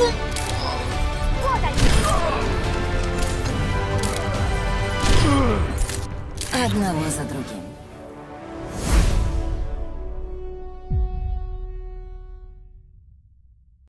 Вот они! Одного за другим.